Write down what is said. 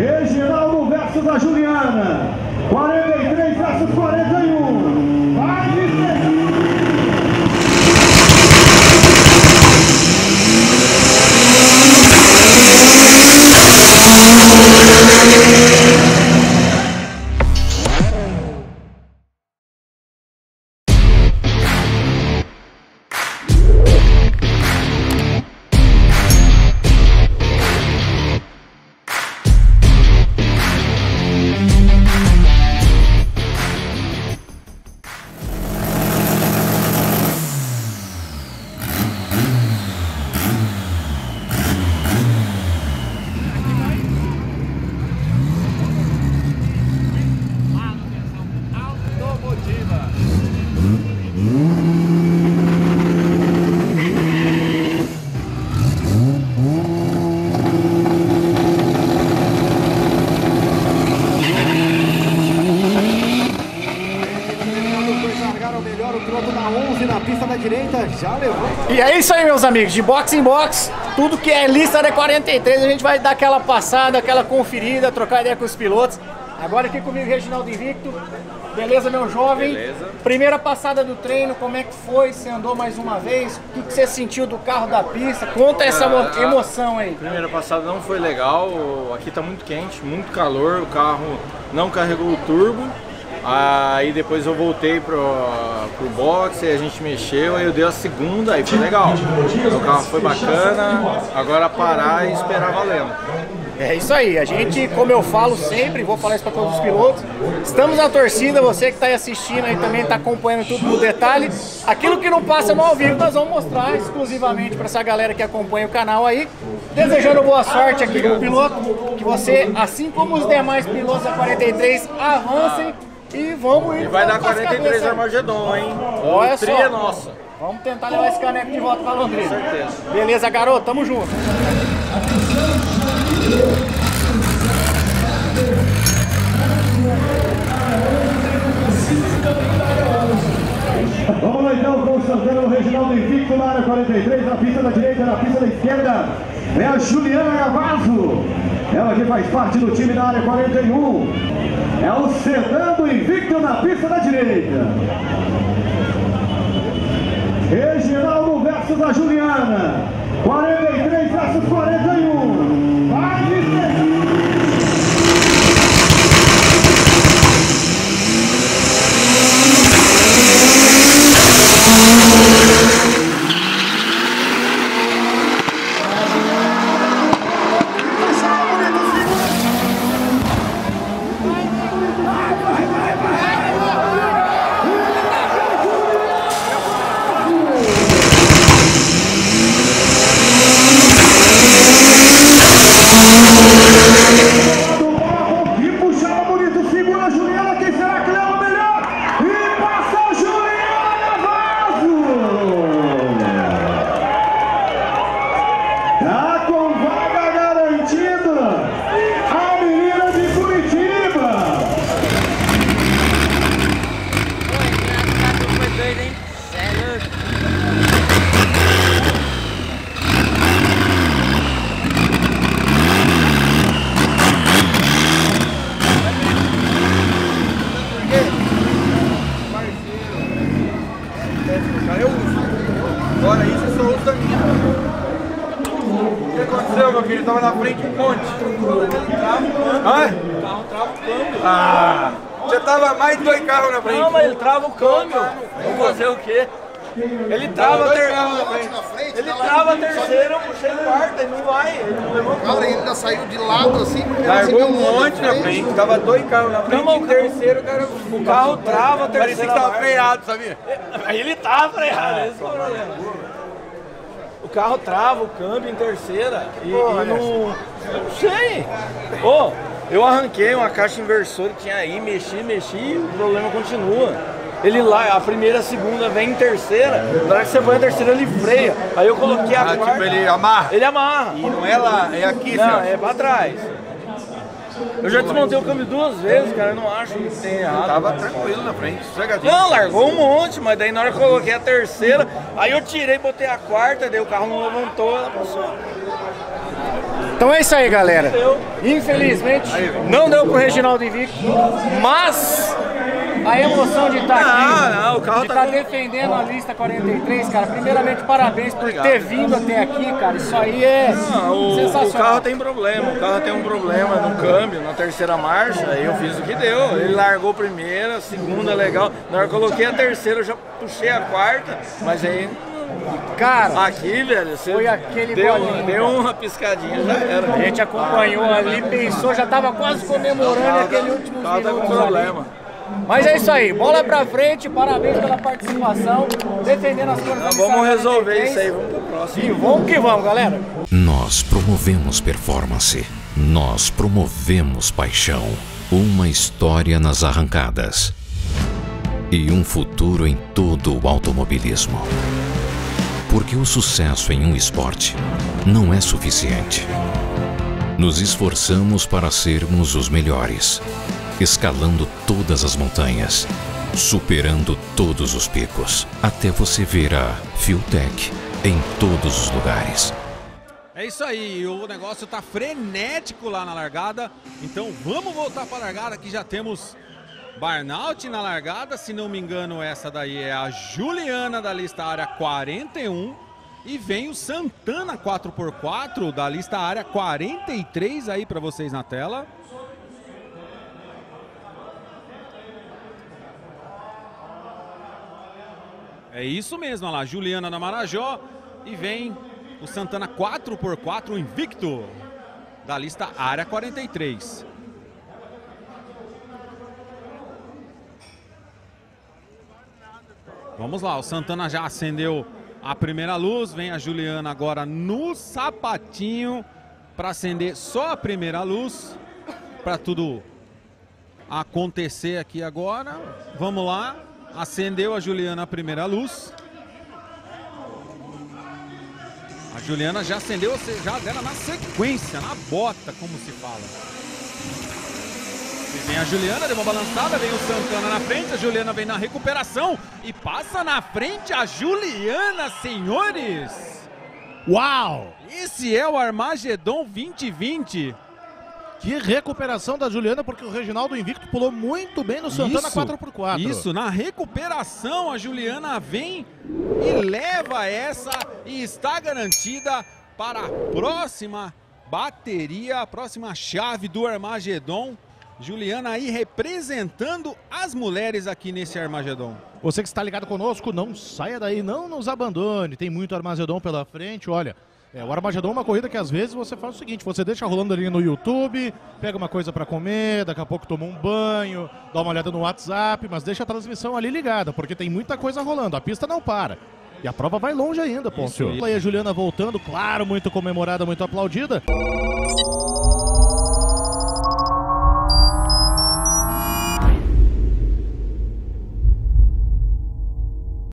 Reginaldo versus a Juliana. 43 versus 41. Vai de largaram direita, já levou. E é isso aí, meus amigos, de box em box, tudo que é lista da 43, a gente vai dar aquela passada, aquela conferida, trocar ideia com os pilotos. Agora aqui comigo, Reginaldo Invicto. Beleza, meu jovem? Beleza. Primeira passada do treino, como é que foi? Você andou mais uma vez? O que você sentiu do carro da pista? Conta essa emo- emoção aí. Primeira passada não foi legal, aqui tá muito quente, muito calor, o carro não carregou o turbo. Aí depois eu voltei pro, pro box, aí a gente mexeu, aí eu dei a segunda, aí foi legal. O carro foi bacana, agora parar e esperar valendo. É isso aí, a gente, como eu falo sempre, vou falar isso para todos os pilotos, estamos na torcida, você que está aí assistindo aí também está acompanhando tudo no detalhe. Aquilo que não passa no ao vivo nós vamos mostrar exclusivamente para essa galera que acompanha o canal aí. Desejando boa sorte aqui pro piloto, que você, assim como os demais pilotos da 43, avancem e vamos ir. E vai dar com as 43 cabeças aí. Armagedon, hein? Olha o tri só. é nossa. Vamos tentar levar esse caneco de volta para Londrina. Com certeza. Beleza, garoto, tamo junto. Vamos lá então com o Santana, o Reginaldo Invicto na área 43, na pista da direita, na pista da esquerda. É a Juliana Gavazo. Ela que faz parte do time da área 41. É o Fernando Invicto na pista da direita. Reginaldo versus a Juliana. 43 versus 41. Vai de E puxava bonito, segura a Juliana, quem será que leva o melhor? E passa a Juliana Vaso! Tá com vaga garantida a menina de Curitiba! Foi doido, hein? Sério? Eu uso. Agora isso eu só uso da minha. O que aconteceu, meu filho? Tava na frente um monte. Hã? O carro trava o câmbio. Ah! Você tava mais de dois carros na frente. Não, mas ele trava o câmbio. Vou fazer o quê? Ele trava a dois ter... carros na frente. Ele trava a terceira, eu puxei quarta, ele não vai, ele não levantou. Cara, ele ainda saiu de lado assim, Largou um monte na frente. Tava dois carros na frente. Não, e o o terceiro, cara. O carro trava a terceira. Parecia que tava freado, sabia? Aí ele tá freado, esse é o problema. O carro trava o câmbio em terceira e, e não. Eu não sei. Ô, eu arranquei uma caixa inversora que tinha aí, mexi, mexi e o problema continua. Ele lá, a primeira, a segunda vem em terceira, na hora que você vai na terceira ele freia. Aí eu coloquei a Ah, quarta. tipo, ele amarra. Ele amarra. E não é lá, é aqui, Não, senhor. é pra trás. Eu já desmontei o câmbio duas vezes, cara, eu não acho que tem errado. Tava tranquilo na frente, sossegadinho. Não, largou um monte, mas daí na hora que eu coloquei a terceira, aí eu tirei, botei a quarta, daí o carro não levantou, ela passou. Então é isso aí, galera. Infelizmente, não deu pro Reginaldo Invicto, mas a emoção de estar aqui, Não, não, o carro de tá estar com- defendendo a lista 43, cara. Primeiramente, parabéns por ter vindo até aqui, cara. Isso aí é Ah, o, sensacional. o carro tem problema, o carro tem um problema no câmbio, na terceira marcha, aí eu fiz o que deu. Ele largou a primeira, a segunda legal. Na hora que eu coloquei a terceira, eu já puxei a quarta, mas aí Cara, aqui, velho, você Foi aquele deu, bolinho, deu uma piscadinha, já era. a gente acompanhou ali, pensou, já tava quase comemorando aquele último O carro tá com minutos ali. Mas é isso aí, bola pra frente, parabéns pela participação, defendendo as Nós lista vamos resolver 43. isso aí, vamos pro próximo. E vamos que vamos, galera. Nós promovemos performance. Nós promovemos paixão. Uma história nas arrancadas. E um futuro em todo o automobilismo. Porque o sucesso em um esporte não é suficiente. Nos esforçamos para sermos os melhores, escalando todas as montanhas, superando todos os picos, até você ver a Fueltech em todos os lugares. É isso aí, o negócio tá frenético lá na largada. Então vamos voltar para a largada que já temos Barnaut na largada, se não me engano, essa daí é a Juliana da lista área 41 e vem o Santana 4x4 da lista área 43 aí para vocês na tela. É isso mesmo, olha lá, Juliana na Marajó e vem o Santana 4x4 invicto da lista área 43. Vamos lá, o Santana já acendeu a primeira luz, vem a Juliana agora no sapatinho para acender só a primeira luz para tudo acontecer aqui agora. Vamos lá, acendeu a Juliana a primeira luz. A Juliana já acendeu, já dela na sequência, na bota, como se fala. E vem a Juliana, deu uma balançada, vem o Santana na frente, a Juliana vem na recuperação e passa na frente a Juliana, senhores! Uau! Esse é o Armagedon 2020. Que recuperação da Juliana, porque o Reginaldo Invicto pulou muito bem no Santana Isso, 4x4. Isso, na recuperação a Juliana vem e leva essa e está garantida para a próxima bateria, a próxima chave do Armagedon. Juliana aí representando as mulheres aqui nesse Armagedon. Você que está ligado conosco, não saia daí, não nos abandone. Tem muito Armagedon pela frente. Olha, é, o Armagedon é uma corrida que às vezes você faz o seguinte: você deixa rolando ali no YouTube, pega uma coisa para comer, daqui a pouco toma um banho, dá uma olhada no WhatsApp, mas deixa a transmissão ali ligada, porque tem muita coisa rolando. A pista não para. E a prova vai longe ainda, Pôncio. E a Juliana voltando, claro, muito comemorada, muito aplaudida.